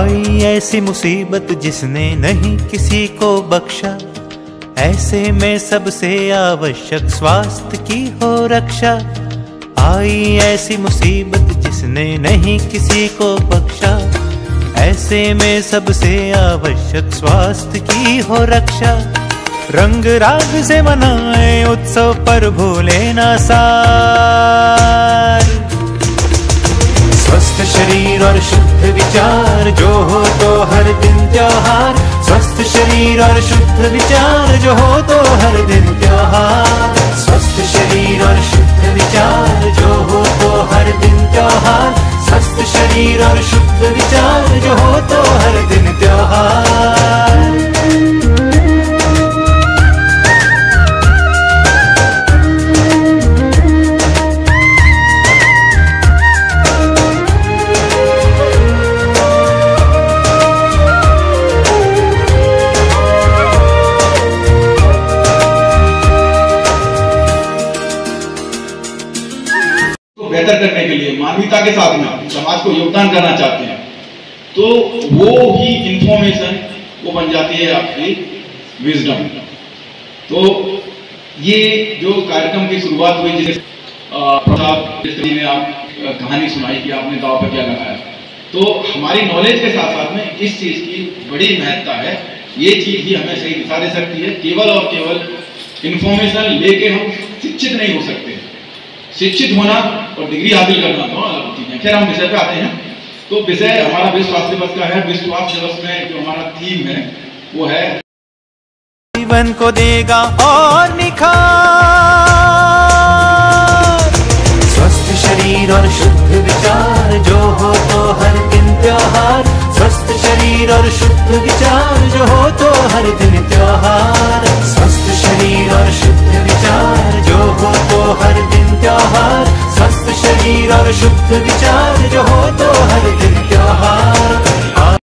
आई ऐसी मुसीबत जिसने नहीं किसी को बख्शा। ऐसे में सबसे आवश्यक स्वास्थ्य की हो रक्षा। आई ऐसी मुसीबत जिसने नहीं किसी को बख्शा। ऐसे में सबसे आवश्यक स्वास्थ्य की हो रक्षा। रंग राग से मनाए उत्सव पर भूले ना सार विचार, जो हो तो हर दिन त्योहार। स्वस्थ शरीर और शुद्ध विचार, जो हो तो हर दिन त्योहार। बेहतर करने के लिए, मानवीयता के साथ में समाज को योगदान करना चाहते हैं। तो वो ही इंफॉर्मेशन वो बन जाती है आपकी विजडम तो ये जो कार्यक्रम की शुरुआत हुई, जिस प्रताप ने आप कहानी सुनाई कि आपने दाव पर क्या लगाया। तो हमारी नॉलेज के साथ साथ में इस चीज़ की बड़ी महत्ता है। ये चीज़ ही हमें सही दिशा दे सकती है। केवल और केवल इंफॉर्मेशन लेके हम शिक्षित नहीं हो सकते। शिक्षित होना और डिग्री हासिल करना, दोनों अलग चीज़ें खैर, हम विषय पे आते हैं। तो विषय हमारा विश्व स्वास्थ्य दिवस का है विश्व स्वास्थ्य दिवस में जो हमारा थीम है, वो है जीवन को देगा और निखार। स्वस्थ शरीर और शुद्ध विचार, जो हो तो हर दिन त्योहार। स्वस्थ शरीर और शुद्ध विचार, जो हो तो हर दिन त्योहार। शरीर और शुद्ध विचार जो हो तो हर दिल क्या